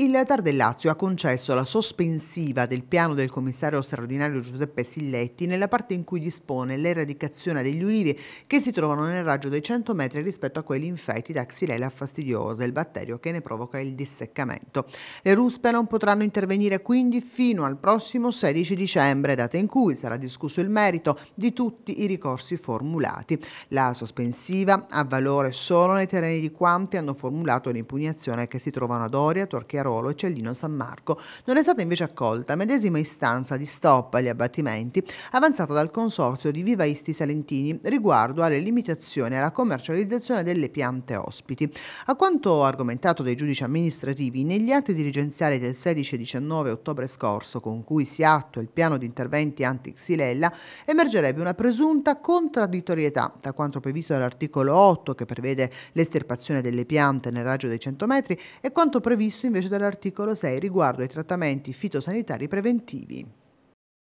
Il TAR del Lazio ha concesso la sospensiva del piano del commissario straordinario Giuseppe Silletti nella parte in cui dispone l'eradicazione degli ulivi che si trovano nel raggio dei 100 metri rispetto a quelli infetti da Xylella fastidiosa, il batterio che ne provoca il disseccamento. Le ruspe non potranno intervenire quindi fino al prossimo 16 dicembre, data in cui sarà discusso il merito di tutti i ricorsi formulati. La sospensiva ha valore solo nei terreni di quanti hanno formulato l'impugnazione che si trovano ad Oria, Torchiano Chiarolo e Cellino San Marco. Non è stata invece accolta medesima istanza di stop agli abbattimenti avanzata dal consorzio di vivaisti salentini riguardo alle limitazioni alla commercializzazione delle piante ospiti. A quanto argomentato dai giudici amministrativi negli atti dirigenziali del 16 e 19 ottobre scorso con cui si attua il piano di interventi anti-xylella, emergerebbe una presunta contraddittorietà da quanto previsto dall'articolo 8 che prevede l'estirpazione delle piante nel raggio dei 100 metri e quanto previsto invece dall'articolo 6 riguardo ai trattamenti fitosanitari preventivi.